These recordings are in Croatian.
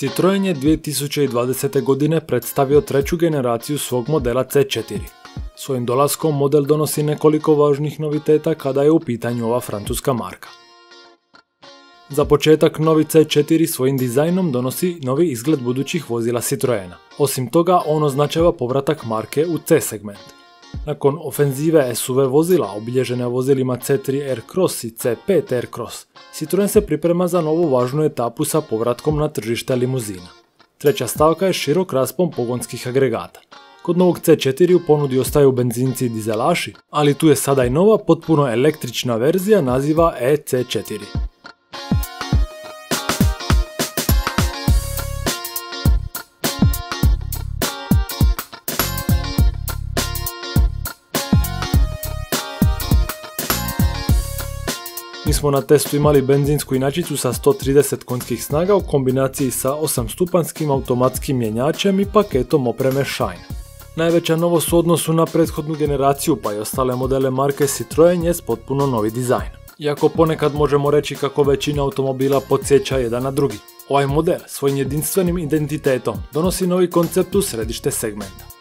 Citroen je 2020. godine predstavio treću generaciju svog modela C4. Svojim dolaskom model donosi nekoliko važnih noviteta kada je u pitanju ova francuska marka. Za početak novi C4 svojim dizajnom donosi novi izgled budućih vozila Citroena. Osim toga, on označava povratak marke u C segment. Nakon ofenzive SUV vozila obilježene vozilima C3 Aircross i C5 Aircross, Citroen se priprema za novu važnu etapu sa povratkom na tržište limuzina. Treća stavka je širok raspon pogonskih agregata. Kod novog C4 u ponudi ostaju benzinci i dizelaši, ali tu je sada i nova potpuno električna verzija naziva EC4. Mi smo na testu imali benzinsku inačicu sa 130 konjskih snaga u kombinaciji sa 8-stupanskim automatskim mjenjačem i paketom opreme Shine. Najveća novost u odnosu na prethodnu generaciju pa i ostale modele marke Citroen je potpuno novi dizajn. Iako ponekad možemo reći kako većina automobila podsjeća jedan na drugi. Ovaj model svojim jedinstvenim identitetom donosi novi koncept u središte segmenta.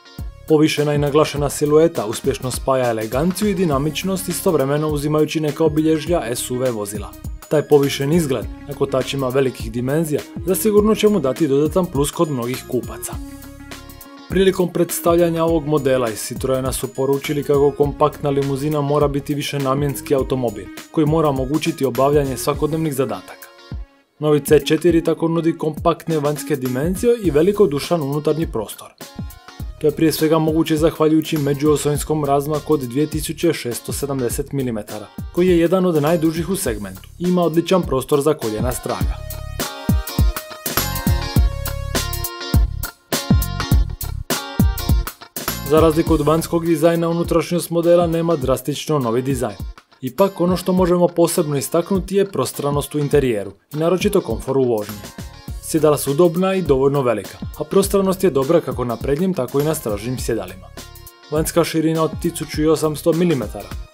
Povišena i naglašena silueta uspješno spaja eleganciju i dinamičnost istovremeno uzimajući neka obilježja SUV vozila. Taj povišen izgled na kotačima velikih dimenzija zasigurno će mu dati dodatan plus kod mnogih kupaca. Prilikom predstavljanja ovog modela iz Citroena su poručili kako kompaktna limuzina mora biti više namjenski automobil, koji mora omogućiti obavljanje svakodnevnih zadataka. Novi C4 tako nudi kompaktne vanjske dimenzije i veliko dušan unutarnji prostor. To je prije svega moguće zahvaljujući međuosojnskom razmaku od 2670 mm, koji je jedan od najdužih u segmentu i ima odličan prostor za koljena straga. Za razliku od vanjskog dizajna, unutrašnjost modela nema drastično novi dizajn. Ipak, ono što možemo posebno istaknuti je prostranost u interijeru i naročito komfor u vožnji. Sjedala su udobna i dovoljno velika, a prostranost je dobra kako na prednjim tako i na stražnim sjedalima. Vanjska širina od 1800 mm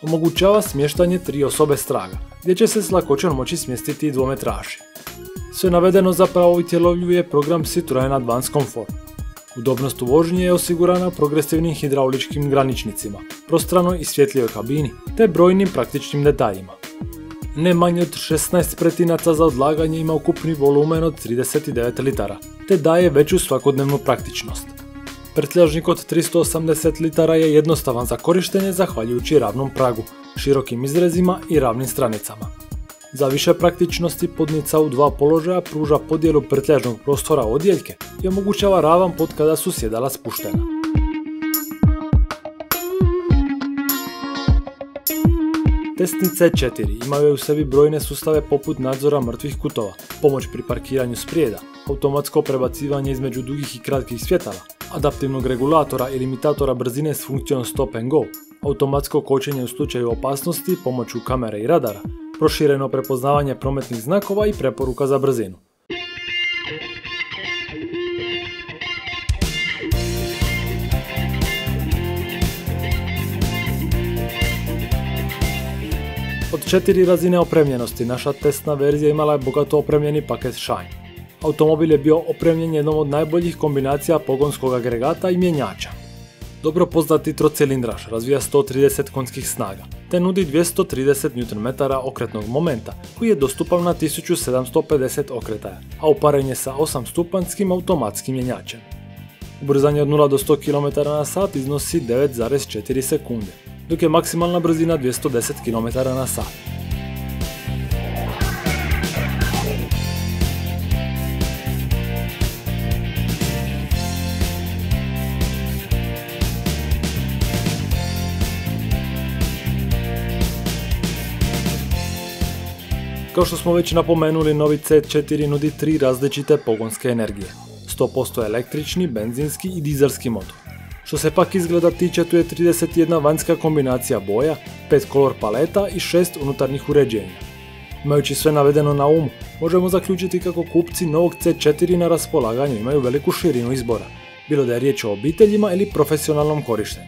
omogućava smještanje tri osobe straga, gdje će se s lakoćom moći smjestiti i dvometraši. Sve navedeno zapravo utjelovljuje program Citroen Advanced Comfort. Udobnost u vožnji je osigurana progresivnim hidrauličkim graničnicima, prostranoj i svjetlijoj kabini, te brojnim praktičnim detaljima. Ne manje od 16 pretinaca za odlaganje ima ukupni volumen od 39 litara, te daje veću svakodnevnu praktičnost. Prtljažnik od 380 litara je jednostavan za korištenje zahvaljujući ravnom pragu, širokim izrezima i ravnim stranicama. Za više praktičnosti podnica u dva položaja pruža podjelu prtljažnog prostora odjeljke i omogućava ravan pod kada su sjedala spuštena. Testni C4 imaju u sebi brojne sustave poput nadzora mrtvih kutova, pomoć pri parkiranju sprijeda, automatsko prebacivanje između dugih i kratkih svjetala, adaptivnog regulatora i limitatora brzine s funkcijom stop and go, automatsko kočenje u slučaju opasnosti pomoću kamere i radara, prošireno prepoznavanje prometnih znakova i preporuka za brzinu. Od četiri razine opremljenosti naša testna verzija imala je bogato opremljeni paket Shine. Automobil je bio opremljen jednom od najboljih kombinacija pogonskog agregata i mjenjača. Dobro poznati trocilindraš razvija 130 konskih snaga, te nudi 230 Nm okretnog momenta, koji je dostupan na 1750 okretaja, a uparenje sa 8-stupanskim automatskim mjenjačem. Ubrzanje od 0 do 100 km na sat iznosi 9,4 sekunde, dok je maksimalna brzina 210 km na sat. Kao što smo već napomenuli, novi C4 nudi tri različite pogonske energije. 100% električni, benzinski i dizelski motor. Što se pak izgleda tiče, tu je 31 vanjska kombinacija boja, 5 kolor paleta i 6 unutarnjih uređenja. Imajući sve navedeno na umu, možemo zaključiti kako kupci novog C4 na raspolaganju imaju veliku širinu izbora, bilo da je riječ o obiteljima ili profesionalnom korištenju.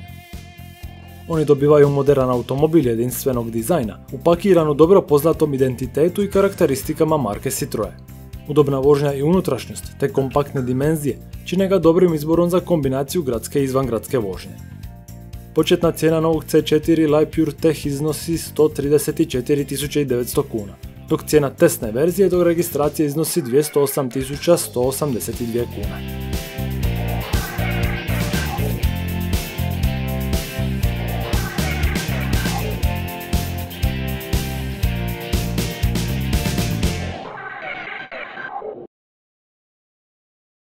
Oni dobivaju modern automobil jedinstvenog dizajna, upakiran u dobro poznatom identitetu i karakteristikama marke Citroën. Udobna vožnja i unutrašnjost, te kompaktne dimenzije, čine ga dobrim izborom za kombinaciju gradske i izvangradske vožnje. Početna cijena novog C4 Pure Tech iznosi 134.900 kuna, dok cijena testne verzije do registracije iznosi 208.182 kuna.